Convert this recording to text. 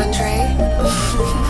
Andre.